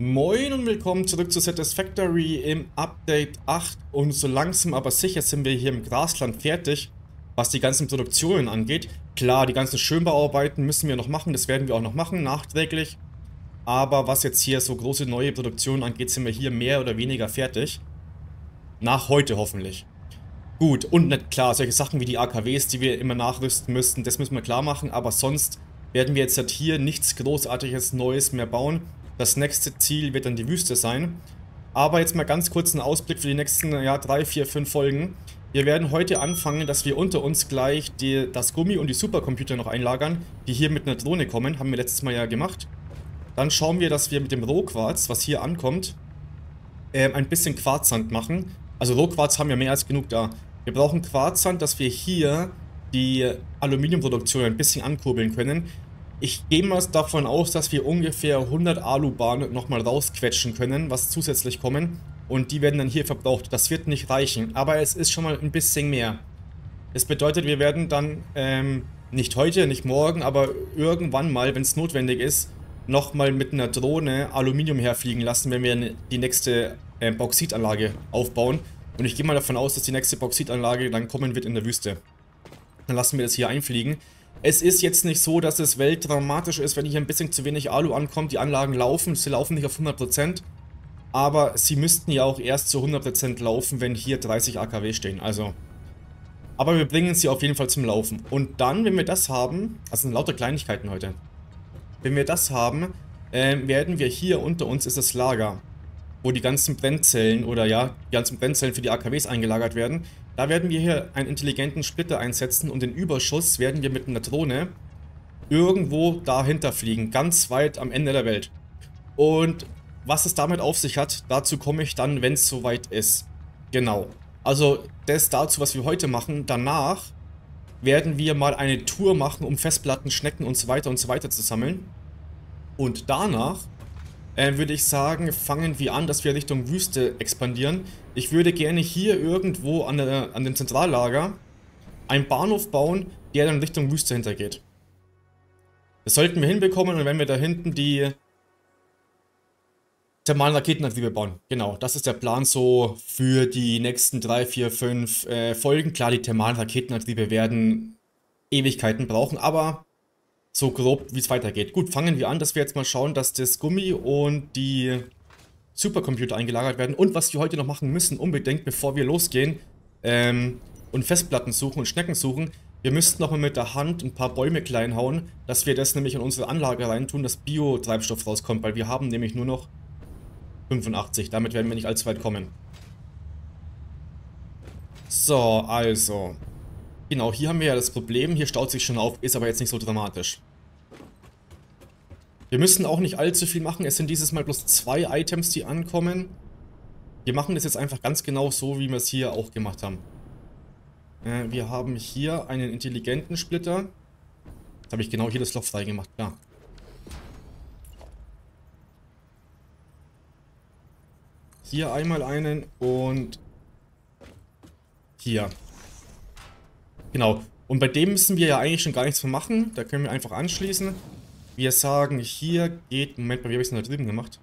Moin und willkommen zurück zu Satisfactory im Update 8 und so langsam aber sicher sind wir hier im Grasland fertig, was die ganzen Produktionen angeht. Klar, die ganzen Schönbauarbeiten müssen wir noch machen, das werden wir auch noch machen, nachträglich. Aber was jetzt hier so große neue Produktionen angeht, sind wir hier mehr oder weniger fertig. Nach heute hoffentlich. Gut, und nicht klar, solche Sachen wie die AKWs, die wir immer nachrüsten müssten, das müssen wir klar machen, aber sonst werden wir jetzt halt hier nichts großartiges Neues mehr bauen. Das nächste Ziel wird dann die Wüste sein. Aber jetzt mal ganz kurz einen Ausblick für die nächsten ja, 3, 4, 5 Folgen. Wir werden heute anfangen, dass wir unter uns gleich die, das Gummi und die Supercomputer noch einlagern, die hier mit einer Drohne kommen. Haben wir letztes Mal ja gemacht. Dann schauen wir, dass wir mit dem Rohquarz, was hier ankommt, äh, ein bisschen Quarzsand machen. Also Rohquarz haben wir mehr als genug da. Wir brauchen Quarzsand, dass wir hier die Aluminiumproduktion ein bisschen ankurbeln können. Ich gehe mal davon aus, dass wir ungefähr 100 Alubahnen nochmal rausquetschen können, was zusätzlich kommen. Und die werden dann hier verbraucht. Das wird nicht reichen, aber es ist schon mal ein bisschen mehr. Das bedeutet, wir werden dann, ähm, nicht heute, nicht morgen, aber irgendwann mal, wenn es notwendig ist, nochmal mit einer Drohne Aluminium herfliegen lassen, wenn wir die nächste äh, Bauxitanlage aufbauen. Und ich gehe mal davon aus, dass die nächste Bauxitanlage dann kommen wird in der Wüste. Dann lassen wir das hier einfliegen. Es ist jetzt nicht so, dass es weltdramatisch ist, wenn hier ein bisschen zu wenig Alu ankommt. Die Anlagen laufen, sie laufen nicht auf 100%. Aber sie müssten ja auch erst zu 100% laufen, wenn hier 30 AKW stehen. Also, aber wir bringen sie auf jeden Fall zum Laufen. Und dann, wenn wir das haben, das sind lauter Kleinigkeiten heute. Wenn wir das haben, äh, werden wir hier unter uns ist das Lager, wo die ganzen Brennzellen oder ja, die ganzen Brennzellen für die AKWs eingelagert werden. Da werden wir hier einen intelligenten Splitter einsetzen und den Überschuss werden wir mit einer Drohne irgendwo dahinter fliegen, ganz weit am Ende der Welt. Und was es damit auf sich hat, dazu komme ich dann, wenn es soweit ist. Genau. Also das dazu, was wir heute machen. Danach werden wir mal eine Tour machen, um Festplatten, Schnecken und so weiter und so weiter zu sammeln. Und danach äh, würde ich sagen, fangen wir an, dass wir Richtung Wüste expandieren. Ich würde gerne hier irgendwo an, der, an dem Zentrallager einen Bahnhof bauen, der dann Richtung Wüste hintergeht. Das sollten wir hinbekommen und wenn wir da hinten die thermalen Raketenantriebe bauen. Genau, das ist der Plan so für die nächsten 3, 4, 5 äh, Folgen. Klar, die thermalen Raketenantriebe werden Ewigkeiten brauchen, aber so grob, wie es weitergeht. Gut, fangen wir an, dass wir jetzt mal schauen, dass das Gummi und die Supercomputer eingelagert werden. Und was wir heute noch machen müssen, unbedingt, bevor wir losgehen ähm, und Festplatten suchen und Schnecken suchen, wir müssten nochmal mit der Hand ein paar Bäume klein hauen, dass wir das nämlich in unsere Anlage reintun, dass Biotreibstoff rauskommt, weil wir haben nämlich nur noch 85. Damit werden wir nicht allzu weit kommen. So, also. Genau, hier haben wir ja das Problem. Hier staut sich schon auf, ist aber jetzt nicht so dramatisch. Wir müssen auch nicht allzu viel machen. Es sind dieses Mal bloß zwei Items, die ankommen. Wir machen das jetzt einfach ganz genau so, wie wir es hier auch gemacht haben. Äh, wir haben hier einen intelligenten Splitter. Jetzt habe ich genau hier das Loch freigemacht, klar. Hier einmal einen und hier. Genau. Und bei dem müssen wir ja eigentlich schon gar nichts mehr machen. Da können wir einfach anschließen. Wir sagen, hier geht... Moment mal, wie habe ich es denn da drüben gemacht?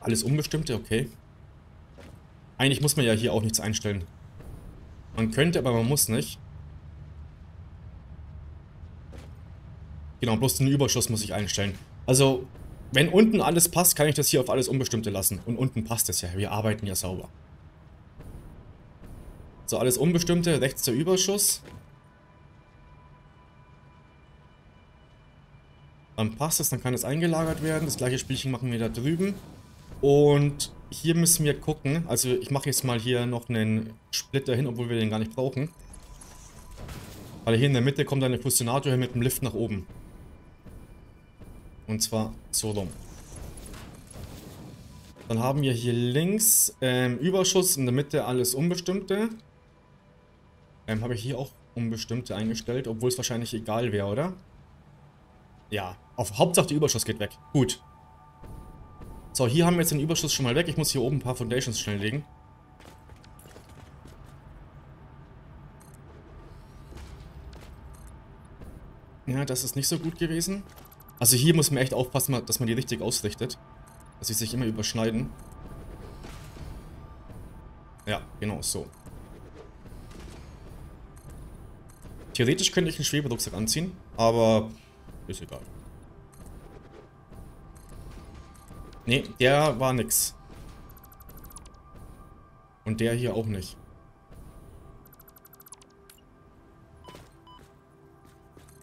Alles Unbestimmte, okay. Eigentlich muss man ja hier auch nichts einstellen. Man könnte, aber man muss nicht. Genau, bloß den Überschuss muss ich einstellen. Also, wenn unten alles passt, kann ich das hier auf alles Unbestimmte lassen. Und unten passt es ja. Wir arbeiten ja sauber. So, alles Unbestimmte. Rechts der Überschuss. Dann passt es, dann kann es eingelagert werden. Das gleiche Spielchen machen wir da drüben. Und hier müssen wir gucken. Also ich mache jetzt mal hier noch einen Splitter hin, obwohl wir den gar nicht brauchen. Weil hier in der Mitte kommt eine Fusionator mit dem Lift nach oben. Und zwar so rum. Dann haben wir hier links ähm, Überschuss, in der Mitte alles Unbestimmte. Ähm, habe ich hier auch Unbestimmte eingestellt, obwohl es wahrscheinlich egal wäre, oder? Ja, auf Hauptsache der Überschuss geht weg. Gut. So, hier haben wir jetzt den Überschuss schon mal weg. Ich muss hier oben ein paar Foundations schnell legen. Ja, das ist nicht so gut gewesen. Also hier muss man echt aufpassen, dass man die richtig ausrichtet. Dass sie sich immer überschneiden. Ja, genau so. Theoretisch könnte ich einen Schweberucksack anziehen, aber ist egal. Ne, der war nix. Und der hier auch nicht.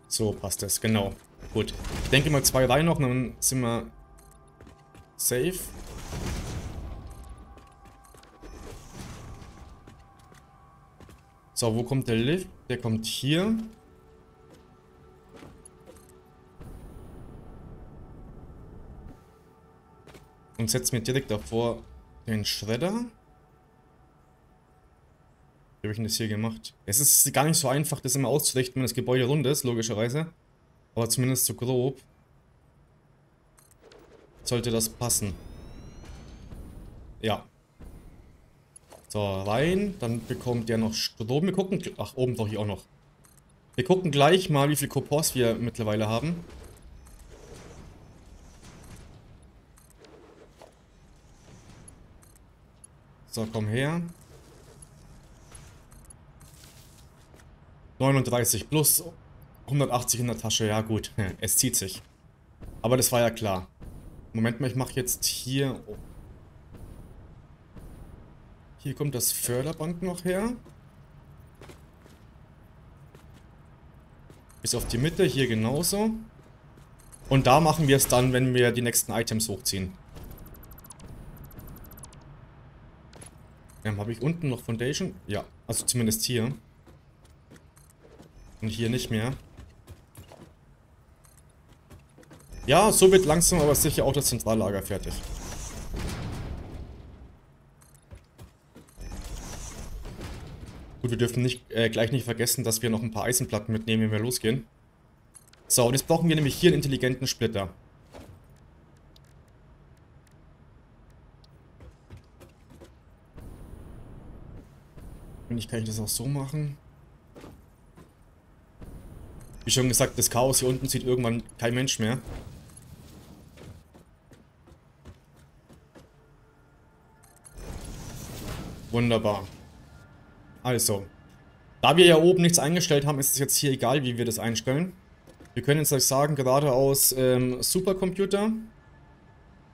So passt das, genau. Gut. Ich denke mal zwei rein noch, dann sind wir safe. So, wo kommt der Lift? Der kommt hier. Und setzt mir direkt davor den Schredder. Wie habe ich denn das hier gemacht? Es ist gar nicht so einfach, das immer auszurichten, wenn das Gebäude rund ist, logischerweise. Aber zumindest so grob. Sollte das passen. Ja. So, rein. Dann bekommt der noch Strom. Wir gucken... Ach, oben doch hier auch noch. Wir gucken gleich mal, wie viel Kopors wir mittlerweile haben. So, komm her. 39 plus 180 in der Tasche. Ja gut, es zieht sich. Aber das war ja klar. Moment mal, ich mache jetzt hier... Hier kommt das Förderband noch her. Bis auf die Mitte, hier genauso. Und da machen wir es dann, wenn wir die nächsten Items hochziehen. Ähm, habe ich unten noch Foundation? Ja, also zumindest hier. Und hier nicht mehr. Ja, so wird langsam aber sicher auch das Zentrallager fertig. Wir dürfen nicht, äh, gleich nicht vergessen, dass wir noch ein paar Eisenplatten mitnehmen, wenn wir losgehen. So, und jetzt brauchen wir nämlich hier einen intelligenten Splitter. Und ich kann ich das auch so machen. Wie schon gesagt, das Chaos hier unten sieht irgendwann kein Mensch mehr. Wunderbar. Also, da wir ja oben nichts eingestellt haben, ist es jetzt hier egal, wie wir das einstellen. Wir können jetzt sagen, geradeaus ähm, Supercomputer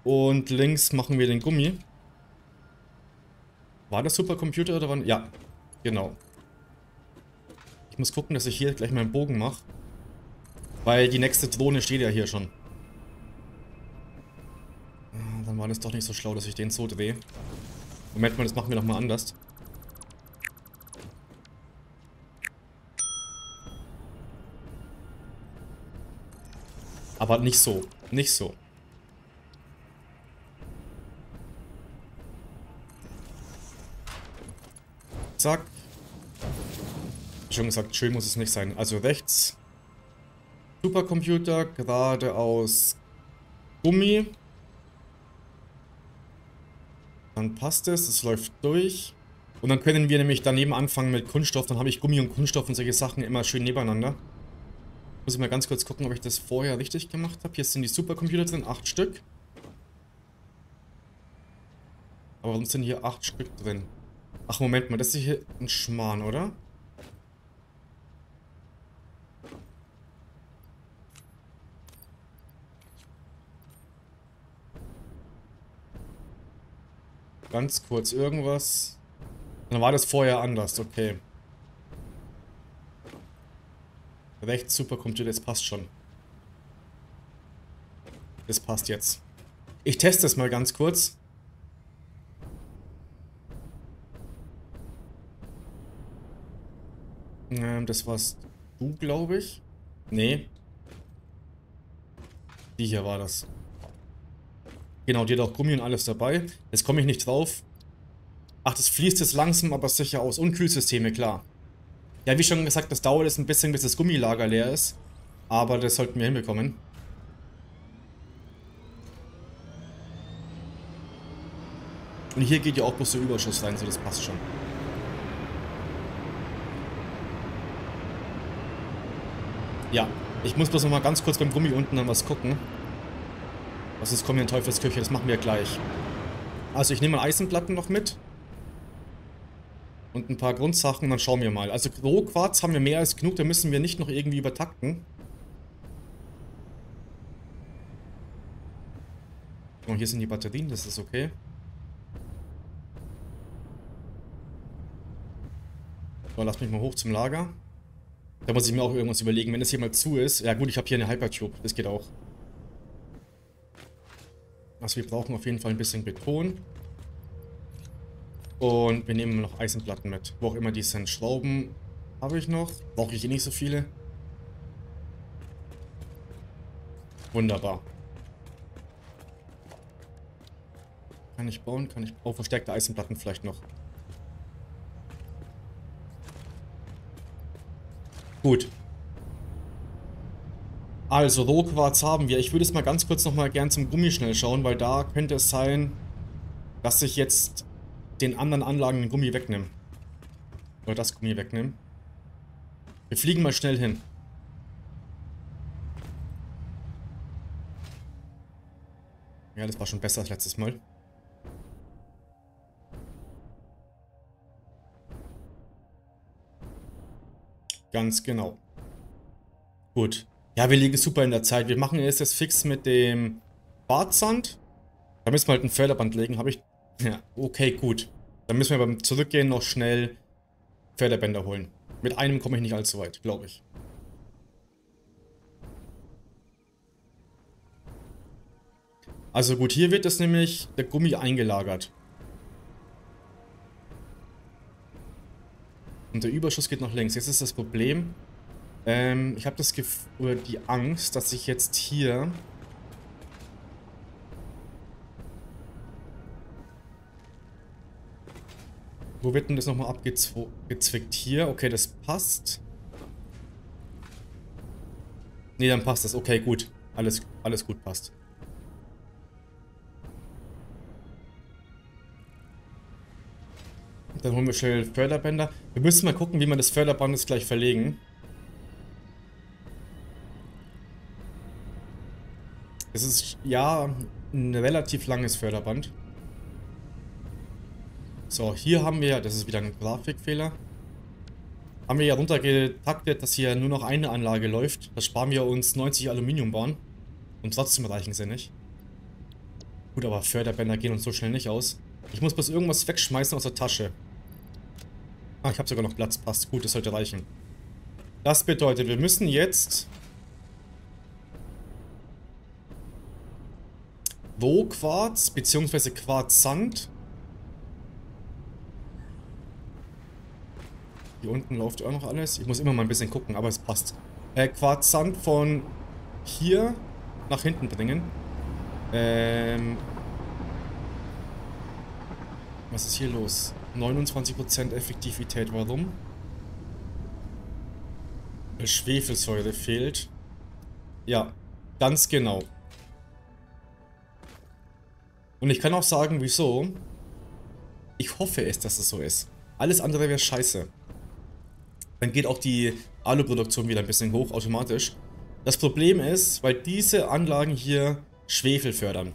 und links machen wir den Gummi. War das Supercomputer oder war... Ja, genau. Ich muss gucken, dass ich hier gleich meinen Bogen mache. Weil die nächste Drohne steht ja hier schon. Ah, dann war das doch nicht so schlau, dass ich den so drehe. Moment mal, das machen wir nochmal anders. Aber nicht so. Nicht so. Zack. Schon gesagt, schön muss es nicht sein. Also rechts Supercomputer, geradeaus Gummi. Dann passt es, es läuft durch. Und dann können wir nämlich daneben anfangen mit Kunststoff. Dann habe ich Gummi und Kunststoff und solche Sachen immer schön nebeneinander. Muss ich mal ganz kurz gucken, ob ich das vorher richtig gemacht habe. Hier sind die Supercomputer drin, acht Stück. Aber warum sind hier acht Stück drin? Ach, Moment mal, das ist hier ein Schmarrn, oder? Ganz kurz irgendwas. Dann war das vorher anders, okay. Rechts Supercomputer, das passt schon. Das passt jetzt. Ich teste es mal ganz kurz. Ähm, das warst du, glaube ich. Nee. Die hier war das. Genau, die hat auch Gummi und alles dabei. Jetzt komme ich nicht drauf. Ach, das fließt jetzt langsam, aber sicher aus. Und Kühlsysteme, klar. Ja, wie schon gesagt, das dauert jetzt ein bisschen, bis das Gummilager leer ist. Aber das sollten wir hinbekommen. Und hier geht ja auch bloß der Überschuss rein, so das passt schon. Ja, Ich muss bloß noch mal ganz kurz beim Gummi unten dann was gucken. Was ist, kommt hier in Teufelsküche, das machen wir gleich. Also ich nehme mal Eisenplatten noch mit. Und ein paar Grundsachen, dann schauen wir mal. Also Rohquarz haben wir mehr als genug, da müssen wir nicht noch irgendwie übertakten. Oh, hier sind die Batterien, das ist okay. So, lass mich mal hoch zum Lager. Da muss ich mir auch irgendwas überlegen, wenn das hier mal zu ist. Ja gut, ich habe hier eine Hypertube, das geht auch. Also wir brauchen auf jeden Fall ein bisschen Beton. Und wir nehmen noch Eisenplatten mit. Wo auch immer die sind. Schrauben habe ich noch. Brauche ich eh nicht so viele. Wunderbar. Kann ich bauen? Kann ich... Oh, verstärkte Eisenplatten vielleicht noch. Gut. Also, Rohquarz haben wir. Ich würde es mal ganz kurz nochmal gern zum Gummi schnell schauen, weil da könnte es sein, dass ich jetzt den anderen Anlagen den Gummi wegnehme. Oder das Gummi wegnehme. Wir fliegen mal schnell hin. Ja, das war schon besser als letztes Mal. Ganz genau. Gut. Ja, wir liegen super in der Zeit. Wir machen jetzt das fix mit dem Badsand. Da müssen wir halt ein Förderband legen. Habe ich... Ja, okay, gut. Dann müssen wir beim Zurückgehen noch schnell Förderbänder holen. Mit einem komme ich nicht allzu weit, glaube ich. Also gut, hier wird das nämlich der Gummi eingelagert. Und der Überschuss geht nach links. Jetzt ist das Problem, ähm, ich habe das Gefühl, die Angst, dass ich jetzt hier... Wo wird denn das nochmal abgezwickt? Hier? Okay, das passt. Ne, dann passt das. Okay, gut. Alles, alles gut passt. Dann holen wir schnell Förderbänder. Wir müssen mal gucken, wie man das Förderband jetzt gleich verlegen. Es ist, ja, ein relativ langes Förderband. So, hier haben wir, das ist wieder ein Grafikfehler, haben wir ja runtergetaktet, dass hier nur noch eine Anlage läuft. Da sparen wir uns 90 Aluminiumbahnen. Und trotzdem reichen sie nicht. Gut, aber Förderbänder gehen uns so schnell nicht aus. Ich muss bloß irgendwas wegschmeißen aus der Tasche. Ah, ich habe sogar noch Platz. Passt. Gut, das sollte reichen. Das bedeutet, wir müssen jetzt... Rohquarz bzw. Quarzsand. Hier unten läuft auch noch alles. Ich muss immer mal ein bisschen gucken, aber es passt. Äh, Quarzsand von hier nach hinten bringen. Ähm... Was ist hier los? 29% Effektivität. Warum? Schwefelsäure fehlt. Ja, ganz genau. Und ich kann auch sagen, wieso. Ich hoffe es, dass es so ist. Alles andere wäre scheiße. Dann geht auch die Aluproduktion wieder ein bisschen hoch, automatisch. Das Problem ist, weil diese Anlagen hier Schwefel fördern.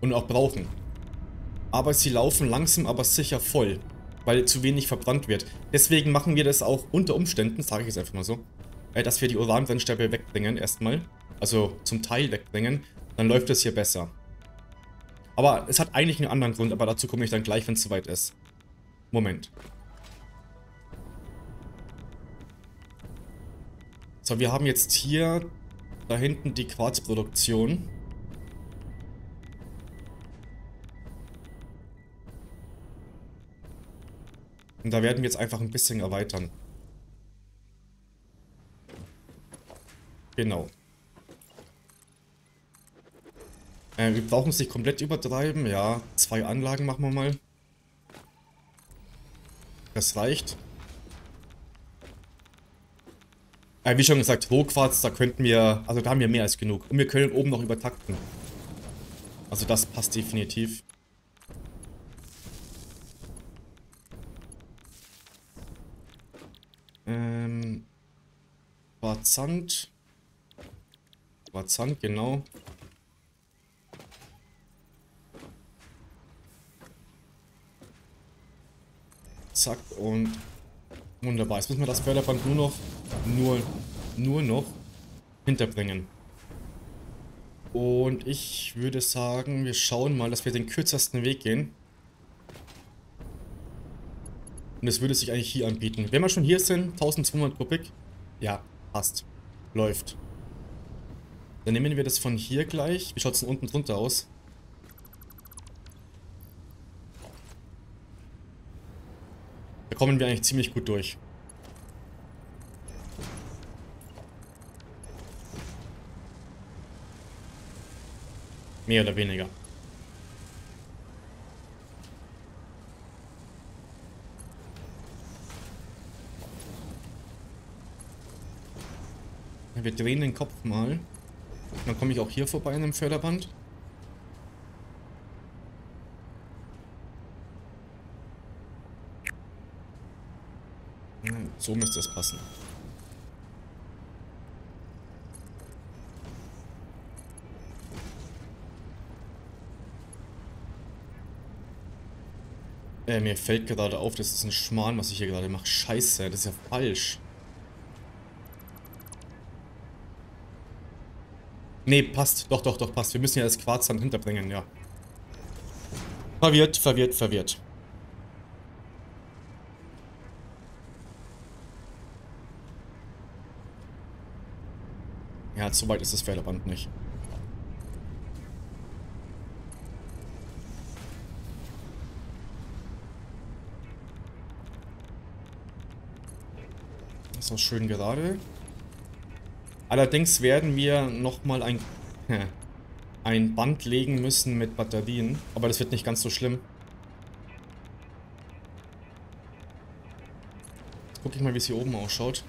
Und auch brauchen aber sie laufen langsam aber sicher voll, weil zu wenig verbrannt wird. Deswegen machen wir das auch unter Umständen, sage ich jetzt einfach mal so, äh, dass wir die Uranbrennstäbe wegbringen erstmal, also zum Teil wegbringen, dann läuft es hier besser. Aber es hat eigentlich einen anderen Grund, aber dazu komme ich dann gleich, wenn es soweit ist. Moment. So, wir haben jetzt hier da hinten die Quarzproduktion. Und da werden wir jetzt einfach ein bisschen erweitern. Genau. Äh, wir brauchen es nicht komplett übertreiben. Ja, zwei Anlagen machen wir mal. Das reicht. Äh, wie schon gesagt, Hochquarz, da könnten wir, also da haben wir mehr als genug. Und wir können oben noch übertakten. Also das passt definitiv. Ähm Quarzsand. Quarzsand, genau. Zack und wunderbar. Jetzt müssen wir das Förderband nur noch, nur, nur noch hinterbringen. Und ich würde sagen, wir schauen mal, dass wir den kürzesten Weg gehen. Und es würde sich eigentlich hier anbieten. Wenn wir schon hier sind, 1200 Kubik. Ja, passt. Läuft. Dann nehmen wir das von hier gleich. Wie schaut es denn unten drunter aus? Kommen wir eigentlich ziemlich gut durch. Mehr oder weniger. Wir drehen den Kopf mal. Dann komme ich auch hier vorbei an dem Förderband. So müsste es passen. Äh, mir fällt gerade auf, das ist ein Schmarrn, was ich hier gerade mache. Scheiße, das ist ja falsch. Nee, passt. Doch, doch, doch, passt. Wir müssen ja das Quarz dann hinterbringen, ja. Verwirrt, verwirrt, verwirrt. So weit ist das Pferdeband nicht. Das ist auch schön gerade. Allerdings werden wir nochmal ein, ein Band legen müssen mit Batterien. Aber das wird nicht ganz so schlimm. Jetzt gucke ich mal, wie es hier oben ausschaut.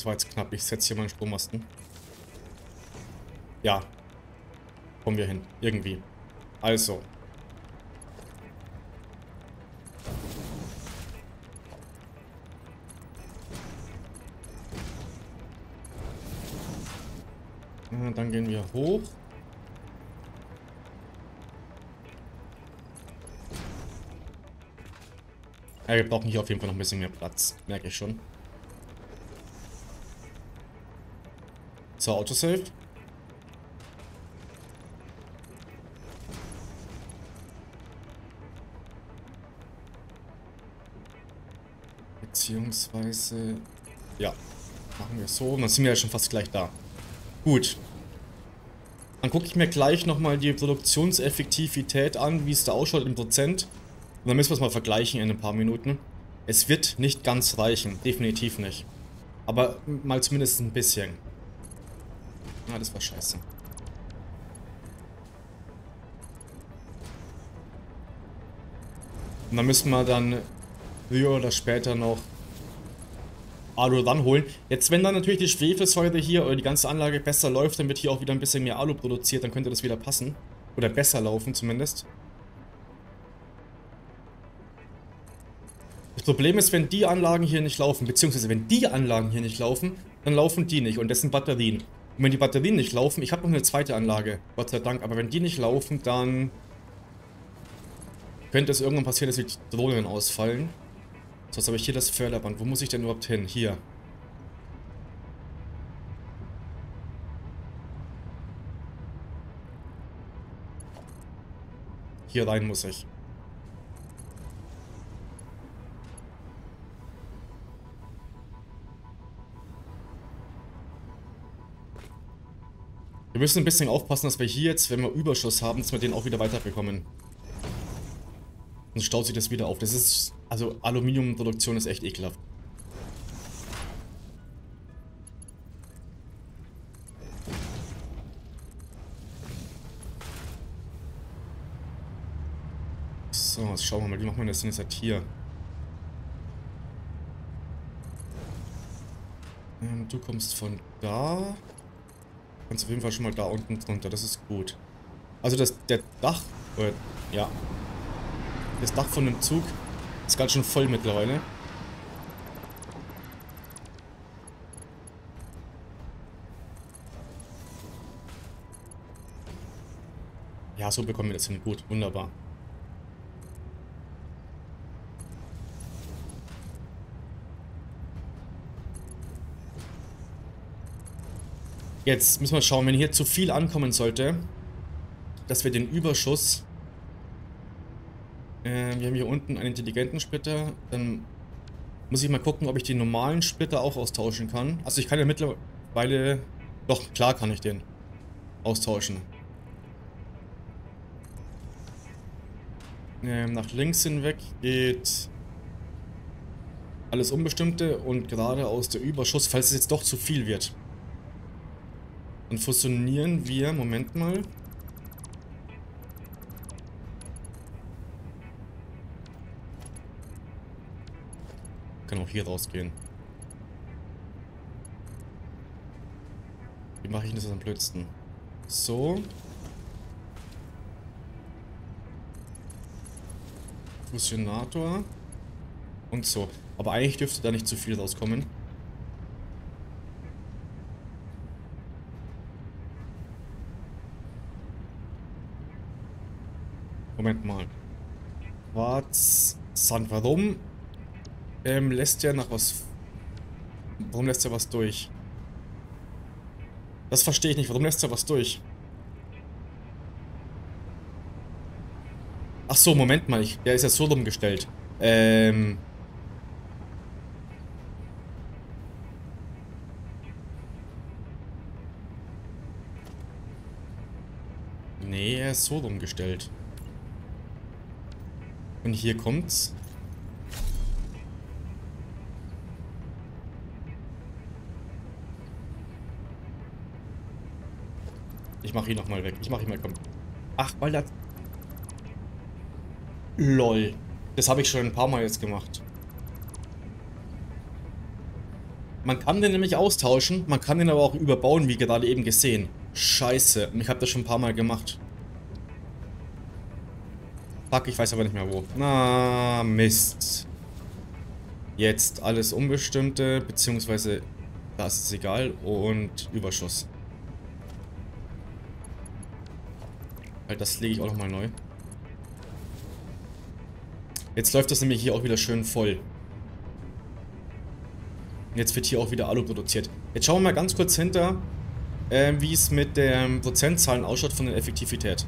Das war jetzt knapp. Ich setze hier mal einen Strommasten. Ja. Kommen wir hin. Irgendwie. Also. Dann gehen wir hoch. Ja, wir brauchen hier auf jeden Fall noch ein bisschen mehr Platz. Merke ich schon. So, Autosave. Beziehungsweise... Ja, machen wir so. Dann sind wir ja schon fast gleich da. Gut. Dann gucke ich mir gleich nochmal die Produktionseffektivität an, wie es da ausschaut in Prozent. Und dann müssen wir es mal vergleichen in ein paar Minuten. Es wird nicht ganz reichen, definitiv nicht. Aber mal zumindest ein bisschen. Ah, das war scheiße. Und dann müssen wir dann früher oder später noch Alu ranholen. Jetzt, wenn dann natürlich die Schwefelsäure hier oder die ganze Anlage besser läuft, dann wird hier auch wieder ein bisschen mehr Alu produziert, dann könnte das wieder passen. Oder besser laufen zumindest. Das Problem ist, wenn die Anlagen hier nicht laufen, beziehungsweise wenn die Anlagen hier nicht laufen, dann laufen die nicht und das sind Batterien. Und wenn die Batterien nicht laufen, ich habe noch eine zweite Anlage, Gott sei Dank, aber wenn die nicht laufen, dann könnte es irgendwann passieren, dass die Drohnen ausfallen. So, jetzt habe ich hier das Förderband. Wo muss ich denn überhaupt hin? Hier. Hier rein muss ich. Wir müssen ein bisschen aufpassen, dass wir hier jetzt, wenn wir Überschuss haben, dass wir den auch wieder weiterbekommen. Sonst staut sich das wieder auf. Das ist, also Aluminiumproduktion ist echt ekelhaft. So, jetzt schauen wir mal, wie machen wir das denn jetzt halt hier? Ähm, du kommst von da. Kannst auf jeden Fall schon mal da unten drunter, das ist gut. Also das, der Dach, äh, ja, das Dach von dem Zug Ist ganz schön voll mittlerweile. Ja, so bekommen wir das hin. Gut, wunderbar. Jetzt müssen wir schauen, wenn hier zu viel ankommen sollte, dass wir den Überschuss... Äh, wir haben hier unten einen intelligenten Splitter. Dann muss ich mal gucken, ob ich den normalen Splitter auch austauschen kann. Also ich kann ja mittlerweile... Doch, klar kann ich den austauschen. Ähm, nach links hinweg geht alles Unbestimmte und geradeaus der Überschuss, falls es jetzt doch zu viel wird. Dann fusionieren wir, Moment mal. Kann auch hier rausgehen. Wie mache ich das am blödsten? So. Fusionator. Und so. Aber eigentlich dürfte da nicht zu viel rauskommen. Moment mal. Was? Sand, warum ähm, lässt der nach was... Warum lässt er was durch? Das verstehe ich nicht. Warum lässt er was durch? Ach so, Moment mal. Ich, der ist ja so rumgestellt. Ähm... Nee, er ist so rumgestellt. Und hier kommt's. Ich mache ihn nochmal weg. Ich mache ihn mal, komm. Ach, weil das... LOL. Das habe ich schon ein paar Mal jetzt gemacht. Man kann den nämlich austauschen, man kann den aber auch überbauen, wie gerade eben gesehen. Scheiße, und ich habe das schon ein paar Mal gemacht. Fuck, ich weiß aber nicht mehr wo. Na, Mist. Jetzt alles Unbestimmte, beziehungsweise das ist egal und Überschuss. Halt, das lege ich auch nochmal neu. Jetzt läuft das nämlich hier auch wieder schön voll. Jetzt wird hier auch wieder Alu produziert. Jetzt schauen wir mal ganz kurz hinter, äh, wie es mit den Prozentzahlen ausschaut von der Effektivität.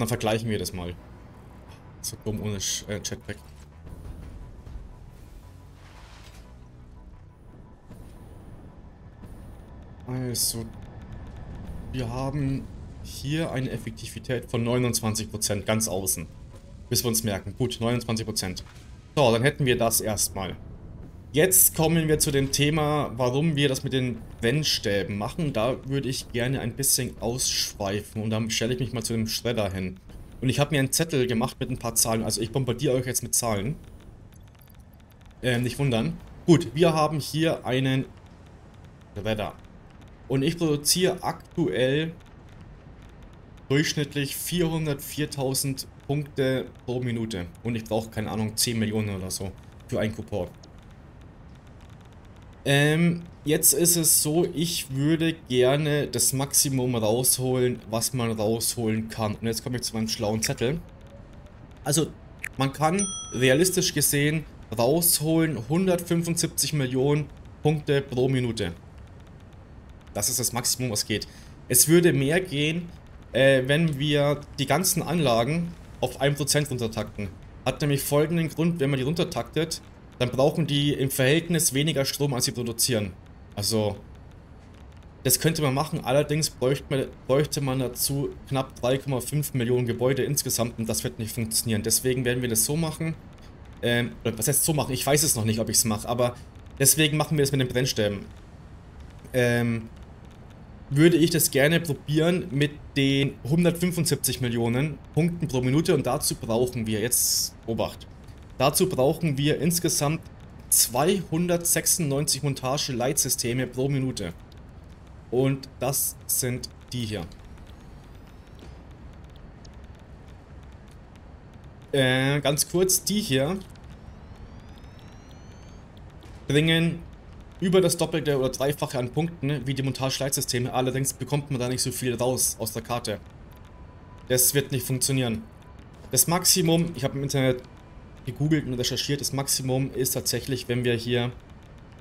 Dann vergleichen wir das mal. So dumm ohne äh, Chatpack. Also, wir haben hier eine Effektivität von 29%, ganz außen. Bis wir uns merken. Gut, 29%. So, dann hätten wir das erstmal. Jetzt kommen wir zu dem Thema, warum wir das mit den Brennstäben machen. Da würde ich gerne ein bisschen ausschweifen und dann stelle ich mich mal zu dem Schredder hin. Und ich habe mir einen Zettel gemacht mit ein paar Zahlen. Also ich bombardiere euch jetzt mit Zahlen. Ähm, nicht wundern. Gut, wir haben hier einen Schredder. Und ich produziere aktuell durchschnittlich 404.000 Punkte pro Minute. Und ich brauche, keine Ahnung, 10 Millionen oder so für einen Coupon. Ähm, jetzt ist es so, ich würde gerne das Maximum rausholen, was man rausholen kann. Und jetzt komme ich zu meinem schlauen Zettel. Also, man kann realistisch gesehen rausholen 175 Millionen Punkte pro Minute. Das ist das Maximum, was geht. Es würde mehr gehen, äh, wenn wir die ganzen Anlagen auf 1% runtertakten. Hat nämlich folgenden Grund, wenn man die runtertaktet, dann brauchen die im Verhältnis weniger Strom, als sie produzieren. Also, das könnte man machen, allerdings bräuchte man, bräuchte man dazu knapp 3,5 Millionen Gebäude insgesamt und das wird nicht funktionieren. Deswegen werden wir das so machen, ähm, was heißt so machen, ich weiß es noch nicht, ob ich es mache, aber deswegen machen wir es mit den Brennstäben. Ähm, würde ich das gerne probieren mit den 175 Millionen Punkten pro Minute und dazu brauchen wir jetzt, Obacht, Dazu brauchen wir insgesamt 296 Montage-Leitsysteme pro Minute. Und das sind die hier. Äh, ganz kurz, die hier bringen über das Doppelte oder Dreifache an Punkten wie die Montage-Leitsysteme. Allerdings bekommt man da nicht so viel raus aus der Karte. Das wird nicht funktionieren. Das Maximum, ich habe im Internet gegoogelt und recherchiert, das Maximum ist tatsächlich, wenn wir hier,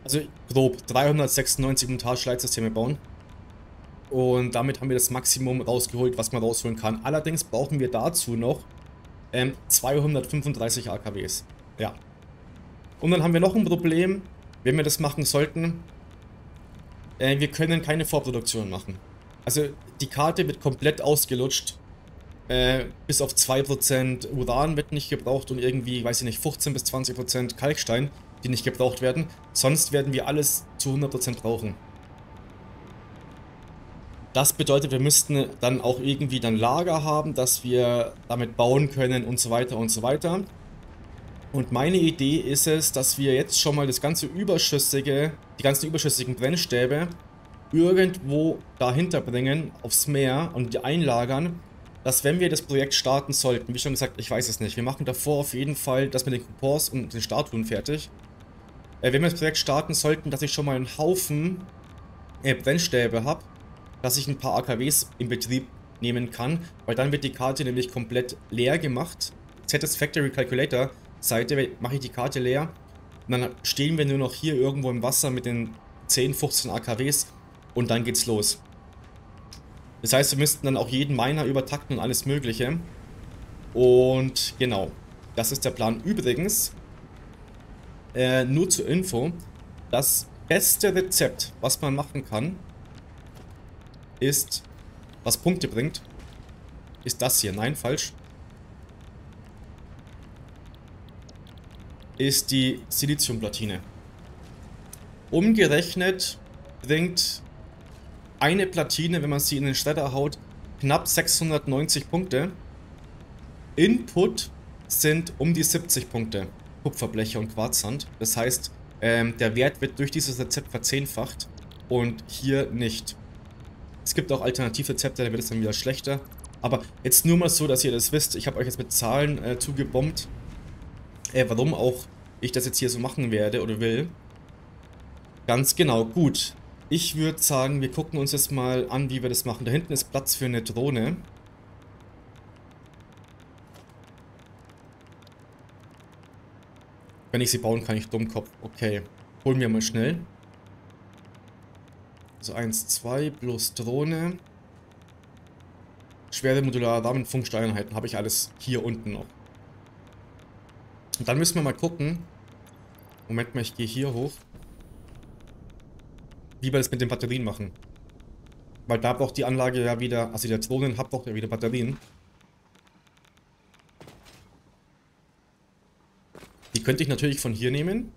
also grob 396 Montage-Leitsysteme bauen. Und damit haben wir das Maximum rausgeholt, was man rausholen kann. Allerdings brauchen wir dazu noch ähm, 235 AKWs. Ja. Und dann haben wir noch ein Problem, wenn wir das machen sollten. Äh, wir können keine Vorproduktion machen. Also die Karte wird komplett ausgelutscht. Äh, bis auf 2% Uran wird nicht gebraucht und irgendwie, weiß ich nicht, 15 bis 20% Kalkstein, die nicht gebraucht werden. Sonst werden wir alles zu 100% brauchen. Das bedeutet, wir müssten dann auch irgendwie dann Lager haben, dass wir damit bauen können und so weiter und so weiter. Und meine Idee ist es, dass wir jetzt schon mal das ganze überschüssige, die ganzen überschüssigen Brennstäbe irgendwo dahinter bringen, aufs Meer und die einlagern, dass wenn wir das Projekt starten sollten, wie schon gesagt, ich weiß es nicht, wir machen davor auf jeden Fall das mit den Coupons und den Statuen fertig. Äh, wenn wir das Projekt starten sollten, dass ich schon mal einen Haufen äh, Brennstäbe habe, dass ich ein paar AKWs in Betrieb nehmen kann, weil dann wird die Karte nämlich komplett leer gemacht. Satisfactory Calculator Seite mache ich die Karte leer und dann stehen wir nur noch hier irgendwo im Wasser mit den 10, 15 AKWs und dann geht's los. Das heißt, wir müssten dann auch jeden Miner übertakten und alles mögliche. Und genau, das ist der Plan. Übrigens, äh, nur zur Info, das beste Rezept, was man machen kann, ist, was Punkte bringt, ist das hier. Nein, falsch. Ist die Siliziumplatine. Umgerechnet bringt eine Platine, wenn man sie in den Schredder haut, knapp 690 Punkte. Input sind um die 70 Punkte. Kupferbleche und Quarzsand. Das heißt, ähm, der Wert wird durch dieses Rezept verzehnfacht und hier nicht. Es gibt auch Alternativrezepte, da wird es dann wieder schlechter. Aber jetzt nur mal so, dass ihr das wisst. Ich habe euch jetzt mit Zahlen äh, zugebombt. Äh, warum auch ich das jetzt hier so machen werde oder will. Ganz genau, gut. Ich würde sagen, wir gucken uns jetzt mal an, wie wir das machen. Da hinten ist Platz für eine Drohne. Wenn ich sie bauen kann, ich Dummkopf. Okay, holen wir mal schnell. Also 1, 2 plus Drohne. Schwere modulare Rahmenfunksteineinheiten habe ich alles hier unten noch. Und dann müssen wir mal gucken. Moment mal, ich gehe hier hoch. Wie wir das mit den Batterien machen. Weil da braucht die Anlage ja wieder, also der Drohnenhub braucht ja wieder Batterien. Die könnte ich natürlich von hier nehmen.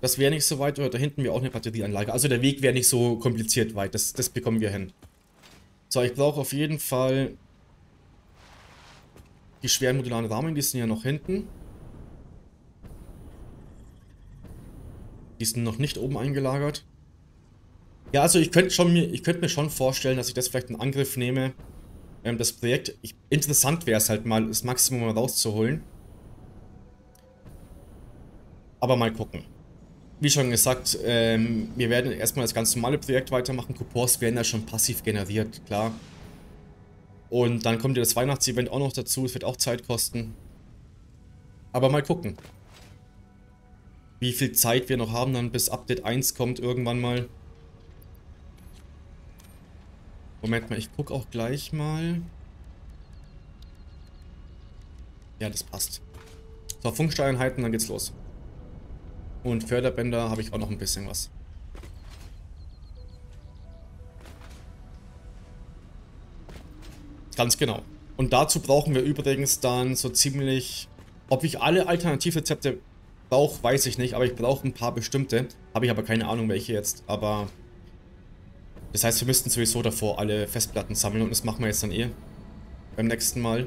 Das wäre nicht so weit, oder da hinten wäre auch eine Batterieanlage. Also der Weg wäre nicht so kompliziert weit, das, das bekommen wir hin. So, ich brauche auf jeden Fall die schweren modularen Rahmen, die sind ja noch hinten. Die sind noch nicht oben eingelagert. Ja, also ich könnte könnte mir schon vorstellen, dass ich das vielleicht in Angriff nehme. Ähm, das Projekt, ich, interessant wäre es halt mal, das Maximum rauszuholen. Aber mal gucken wie schon gesagt, ähm, wir werden erstmal das ganz normale Projekt weitermachen. Coupons werden ja schon passiv generiert, klar. Und dann kommt ja das Weihnachtsevent auch noch dazu. Es wird auch Zeit kosten. Aber mal gucken. Wie viel Zeit wir noch haben, dann bis Update 1 kommt irgendwann mal. Moment mal, ich gucke auch gleich mal. Ja, das passt. So, Funksteineinheiten, dann geht's los. Und Förderbänder habe ich auch noch ein bisschen was. Ganz genau. Und dazu brauchen wir übrigens dann so ziemlich... Ob ich alle Alternativrezepte brauche, weiß ich nicht, aber ich brauche ein paar bestimmte. Habe ich aber keine Ahnung, welche jetzt. Aber das heißt, wir müssten sowieso davor alle Festplatten sammeln und das machen wir jetzt dann eh beim nächsten Mal.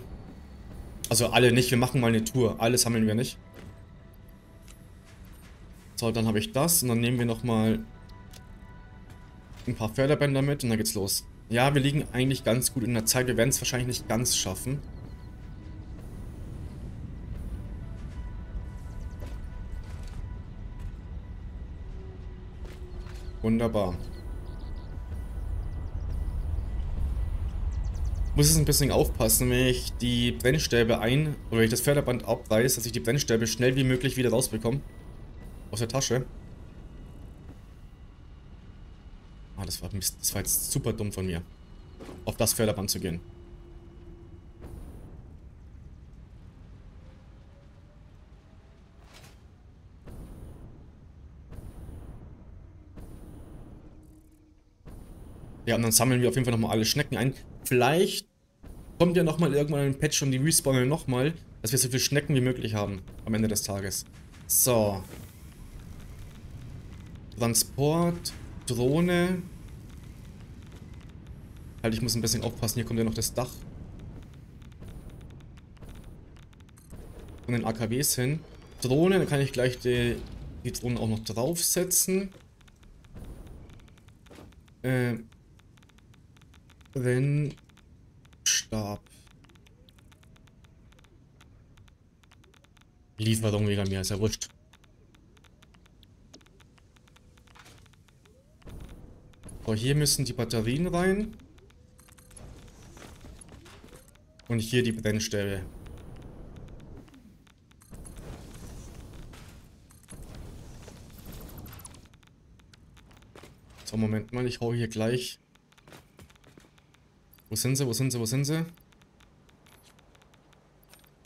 Also alle nicht, wir machen mal eine Tour. Alle sammeln wir nicht. So, dann habe ich das und dann nehmen wir nochmal ein paar Förderbänder mit und dann geht's los. Ja, wir liegen eigentlich ganz gut in der Zeit. Wir werden es wahrscheinlich nicht ganz schaffen. Wunderbar. Muss jetzt ein bisschen aufpassen, wenn ich die Brennstäbe ein... oder wenn ich das Förderband abreiße, dass ich die Brennstäbe schnell wie möglich wieder rausbekomme. Aus der Tasche. Ah, das war Mist. Das war jetzt super dumm von mir. Auf das Förderband zu gehen. Ja, und dann sammeln wir auf jeden Fall nochmal alle Schnecken ein. Vielleicht kommt ja nochmal irgendwann ein Patch und die respawnen nochmal, dass wir so viele Schnecken wie möglich haben am Ende des Tages. So. Transport, Drohne. Halt, ich muss ein bisschen aufpassen. Hier kommt ja noch das Dach. Von den AKWs hin. Drohne, dann kann ich gleich die, die Drohne auch noch draufsetzen. Äh, wenn Stab. Lieferung wegen mir, ist ja wurscht. So, hier müssen die Batterien rein. Und hier die Brennstäbe. So, Moment mal, ich hau hier gleich wo sind sie? Wo sind sie? Wo sind sie?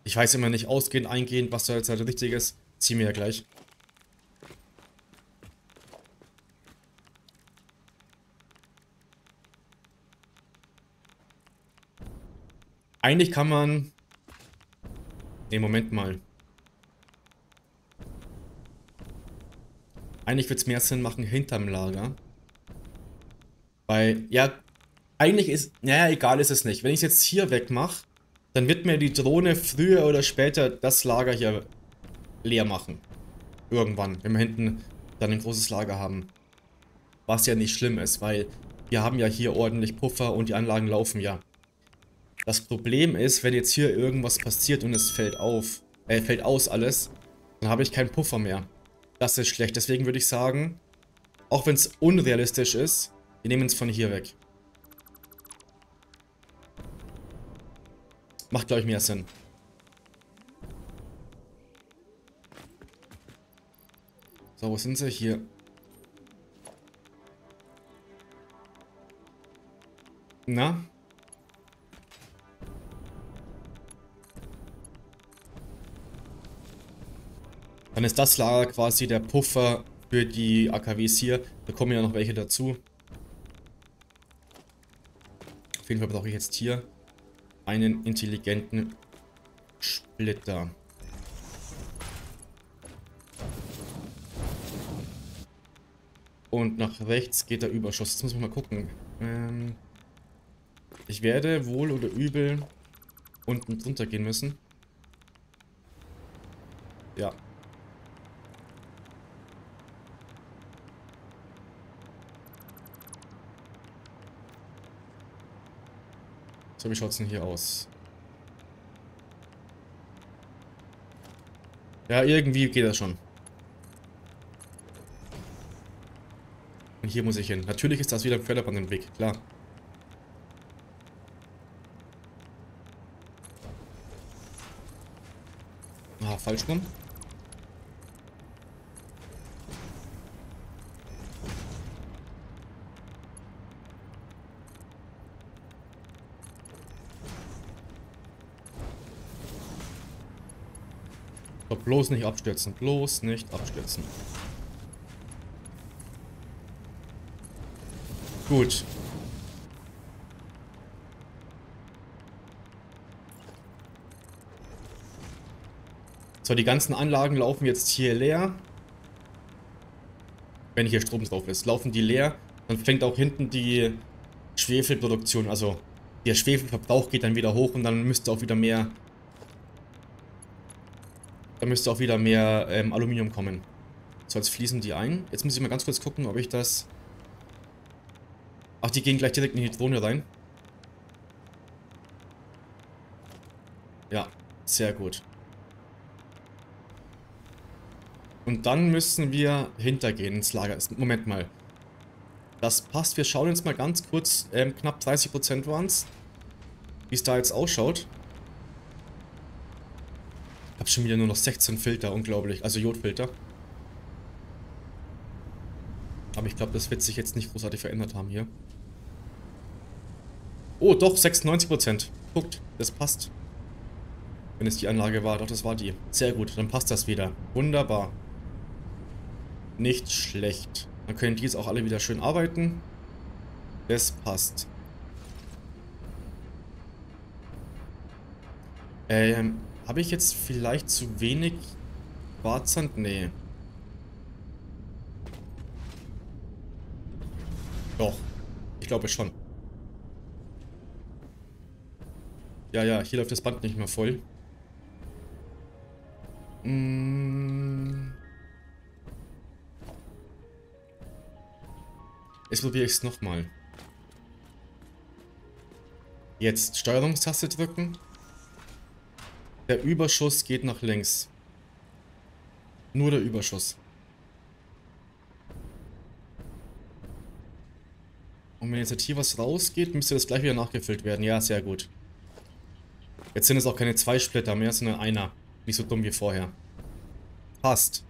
Ich weiß immer nicht ausgehend, eingehend, was da jetzt halt richtig ist. Ziehen wir ja gleich. Eigentlich kann man... Ne, Moment mal. Eigentlich wird es mehr Sinn machen hinterm Lager. Weil, ja, eigentlich ist, naja, egal ist es nicht. Wenn ich es jetzt hier wegmache, dann wird mir die Drohne früher oder später das Lager hier leer machen. Irgendwann, wenn wir hinten dann ein großes Lager haben. Was ja nicht schlimm ist, weil wir haben ja hier ordentlich Puffer und die Anlagen laufen ja. Das Problem ist, wenn jetzt hier irgendwas passiert und es fällt auf, äh, fällt aus alles, dann habe ich keinen Puffer mehr. Das ist schlecht. Deswegen würde ich sagen, auch wenn es unrealistisch ist, wir nehmen es von hier weg. Macht, glaube ich, mehr Sinn. So, wo sind sie? Hier. Na? Dann ist das Lager quasi der Puffer für die AKWs hier. Da kommen ja noch welche dazu. Auf jeden Fall brauche ich jetzt hier einen intelligenten Splitter. Und nach rechts geht der Überschuss. Jetzt muss man mal gucken. Ähm ich werde wohl oder übel unten drunter gehen müssen. Ja, So, wie schaut es denn hier aus? Ja, irgendwie geht das schon. Und hier muss ich hin. Natürlich ist das wieder ein Förderband im Weg, klar. Ah, falsch rum. Bloß nicht abstürzen. Bloß nicht abstürzen. Gut. So, die ganzen Anlagen laufen jetzt hier leer. Wenn hier Strom drauf ist, laufen die leer. Dann fängt auch hinten die Schwefelproduktion, also der Schwefelverbrauch geht dann wieder hoch und dann müsste auch wieder mehr müsste auch wieder mehr ähm, Aluminium kommen. So, jetzt fließen die ein. Jetzt muss ich mal ganz kurz gucken, ob ich das Ach, die gehen gleich direkt in die Drohne rein. Ja, sehr gut. Und dann müssen wir hintergehen ins Lager. Moment mal. Das passt. Wir schauen uns mal ganz kurz. Ähm, knapp 30% waren es. Wie es da jetzt ausschaut. Habe schon wieder nur noch 16 Filter. Unglaublich. Also Jodfilter. Aber ich glaube, das wird sich jetzt nicht großartig verändert haben hier. Oh, doch, 96%. Guckt, das passt. Wenn es die Anlage war. Doch, das war die. Sehr gut, dann passt das wieder. Wunderbar. Nicht schlecht. Dann können die jetzt auch alle wieder schön arbeiten. Das passt. Ähm, habe ich jetzt vielleicht zu wenig Quarzsand? Nee. Doch. Ich glaube schon. Ja, ja, hier läuft das Band nicht mehr voll. Mmh. Jetzt probiere ich es nochmal. Jetzt Steuerungstaste drücken. Der Überschuss geht nach links. Nur der Überschuss. Und wenn jetzt hier was rausgeht, müsste das gleich wieder nachgefüllt werden. Ja, sehr gut. Jetzt sind es auch keine zwei Splitter mehr, sondern einer. Nicht so dumm wie vorher. Passt.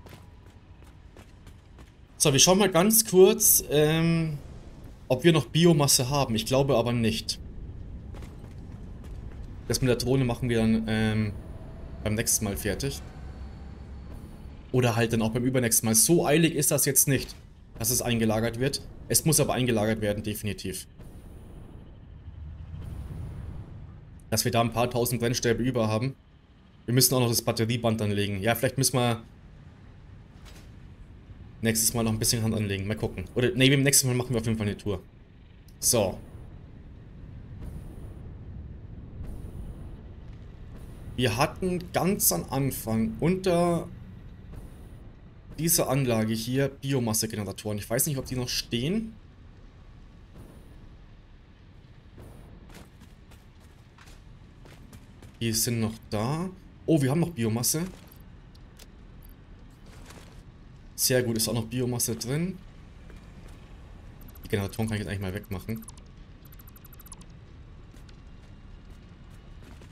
So, wir schauen mal ganz kurz, ähm, ob wir noch Biomasse haben. Ich glaube aber nicht. Das mit der Drohne machen wir dann ähm, beim nächsten Mal fertig. Oder halt dann auch beim übernächsten Mal. So eilig ist das jetzt nicht, dass es eingelagert wird. Es muss aber eingelagert werden, definitiv. Dass wir da ein paar tausend Brennstäbe über haben. Wir müssen auch noch das Batterieband anlegen. Ja, vielleicht müssen wir nächstes Mal noch ein bisschen Hand anlegen. Mal gucken. Oder, nee, beim nächsten Mal machen wir auf jeden Fall eine Tour. So. Wir hatten ganz am Anfang unter dieser Anlage hier Biomassegeneratoren. Ich weiß nicht, ob die noch stehen. Die sind noch da. Oh, wir haben noch Biomasse. Sehr gut, ist auch noch Biomasse drin. Die Generatoren kann ich jetzt eigentlich mal wegmachen.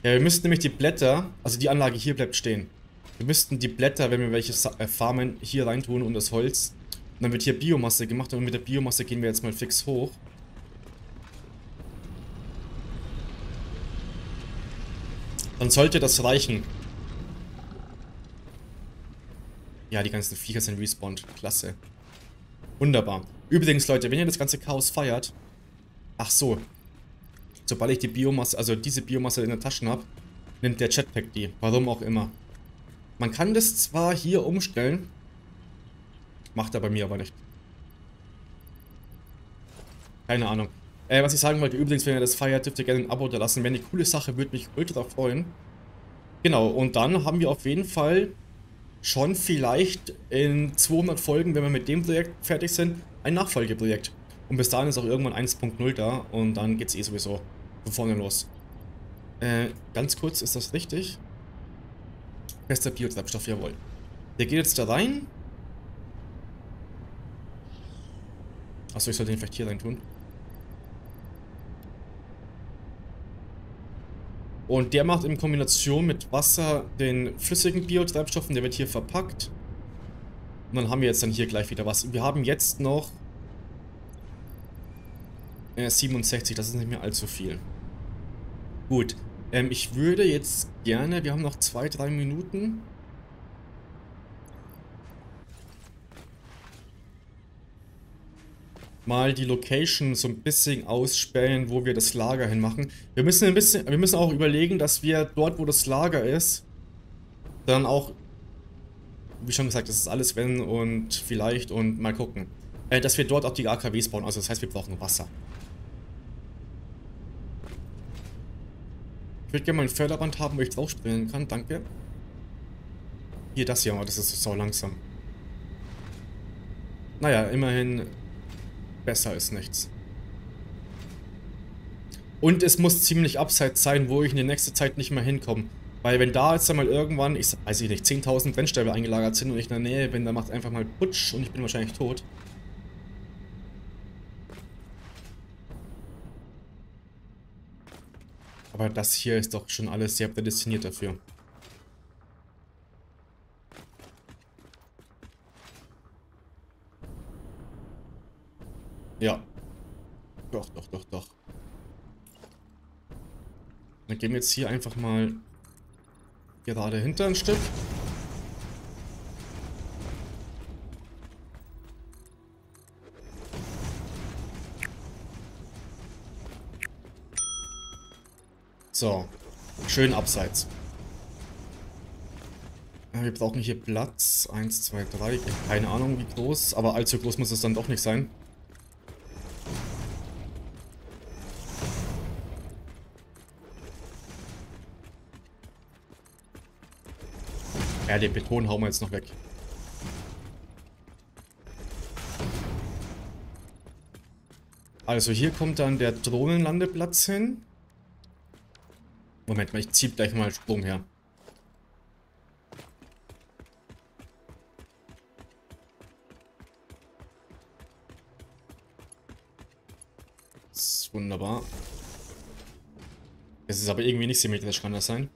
Ja, wir müssten nämlich die Blätter, also die Anlage hier bleibt stehen. Wir müssten die Blätter, wenn wir welche äh, farmen, hier reintun und das Holz. Und dann wird hier Biomasse gemacht und mit der Biomasse gehen wir jetzt mal fix hoch. Dann sollte das reichen. Ja, die ganzen Viecher sind respawned. Klasse. Wunderbar. Übrigens, Leute, wenn ihr das ganze Chaos feiert... Ach so. Sobald ich die Biomasse, also diese Biomasse in der Taschen habe, nimmt der Jetpack die. Warum auch immer. Man kann das zwar hier umstellen, macht er bei mir aber nicht. Keine Ahnung. Äh, was ich sagen wollte, übrigens, wenn ihr das feiert, dürft ihr gerne ein Abo da lassen. Wäre eine coole Sache, würde mich ultra freuen. Genau, und dann haben wir auf jeden Fall schon vielleicht in 200 Folgen, wenn wir mit dem Projekt fertig sind, ein Nachfolgeprojekt. Und bis dahin ist auch irgendwann 1.0 da und dann geht's eh sowieso von vorne los. Äh, ganz kurz, ist das richtig? Bester Biotreibstoff, jawohl. Der geht jetzt da rein. Achso, ich sollte den vielleicht hier rein tun. Und der macht in Kombination mit Wasser den flüssigen Biotreibstoff und der wird hier verpackt. Und dann haben wir jetzt dann hier gleich wieder was. Wir haben jetzt noch äh, 67, das ist nicht mehr allzu viel. Gut, ähm, ich würde jetzt gerne, wir haben noch zwei, drei Minuten. mal die Location so ein bisschen ausspähen, wo wir das Lager hinmachen. Wir müssen ein bisschen, wir müssen auch überlegen, dass wir dort, wo das Lager ist, dann auch, wie schon gesagt, das ist alles wenn und vielleicht und mal gucken, äh, dass wir dort auch die AKWs bauen. Also das heißt, wir brauchen Wasser. Ich würde gerne mal ein Förderband haben, wo ich draufspringen kann. Danke. Hier, das hier, aber das ist so langsam. Naja, immerhin besser ist nichts. Und es muss ziemlich abseits sein, wo ich in der nächsten Zeit nicht mehr hinkomme. Weil wenn da jetzt einmal irgendwann, ich weiß ich nicht, 10.000 Brennstäbe eingelagert sind und ich in der Nähe bin, dann macht einfach mal Putsch und ich bin wahrscheinlich tot. Aber das hier ist doch schon alles sehr prädestiniert dafür. Ja. Doch, doch, doch, doch. Dann gehen wir jetzt hier einfach mal gerade hinter ein Stück. So. Schön abseits. Wir brauchen hier Platz. 1, 2, 3. Keine Ahnung wie groß, aber allzu groß muss es dann doch nicht sein. Ja, den Beton hauen wir jetzt noch weg. Also hier kommt dann der Drohnenlandeplatz hin. Moment mal, ich ziehe gleich mal Sprung her. Das ist wunderbar. Es ist aber irgendwie nicht symmetrisch, kann das sein?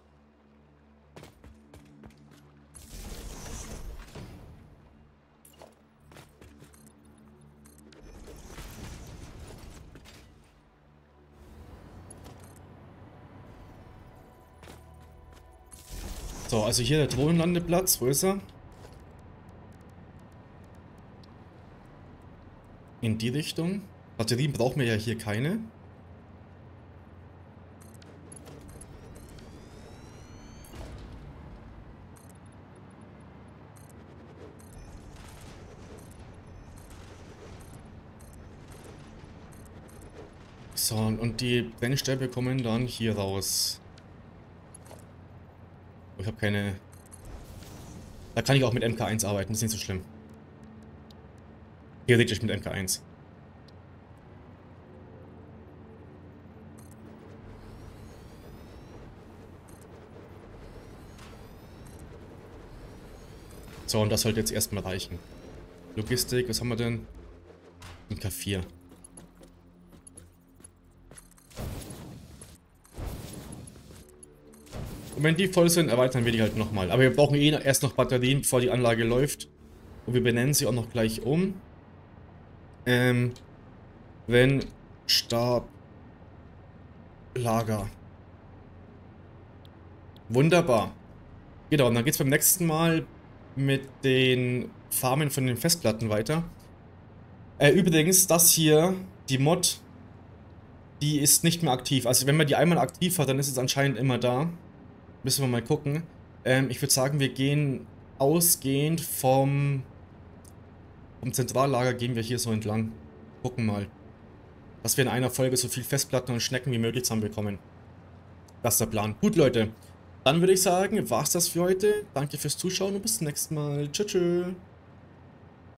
Also hier der Drohnenlandeplatz. Wo ist er? In die Richtung. Batterien brauchen wir ja hier keine. So, und die Brennstäbe kommen dann hier raus. Ich habe keine... Da kann ich auch mit MK1 arbeiten, ist nicht so schlimm. Theoretisch mit MK1. So, und das sollte jetzt erstmal reichen. Logistik, was haben wir denn? MK4. Und wenn die voll sind, erweitern wir die halt nochmal. Aber wir brauchen eh erst noch Batterien, bevor die Anlage läuft. Und wir benennen sie auch noch gleich um. Ähm, wenn Stab Lager. Wunderbar. Genau, und dann geht es beim nächsten Mal mit den Farmen von den Festplatten weiter. Äh, übrigens, das hier, die Mod, die ist nicht mehr aktiv. Also wenn man die einmal aktiv hat, dann ist es anscheinend immer da. Müssen wir mal gucken. Ähm, ich würde sagen, wir gehen ausgehend vom, vom Zentrallager gehen wir hier so entlang. Gucken mal. Dass wir in einer Folge so viel Festplatten und Schnecken wie möglich zusammenbekommen. Das ist der Plan. Gut, Leute. Dann würde ich sagen, war's das für heute. Danke fürs Zuschauen und bis zum nächsten Mal. Tschüss. tschüss.